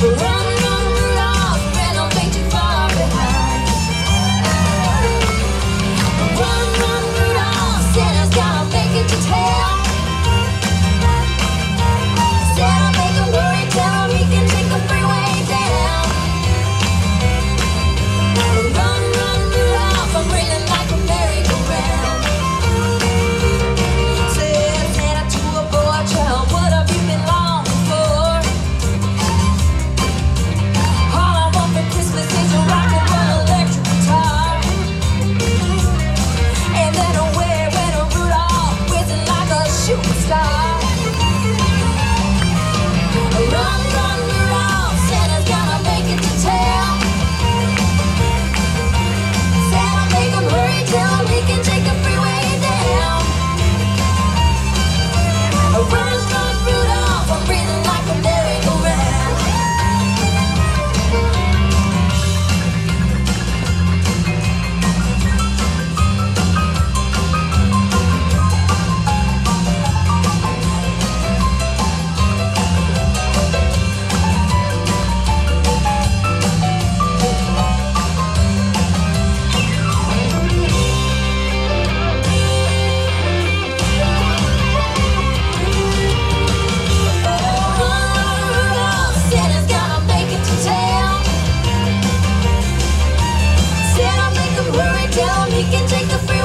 Run down, he can take the free.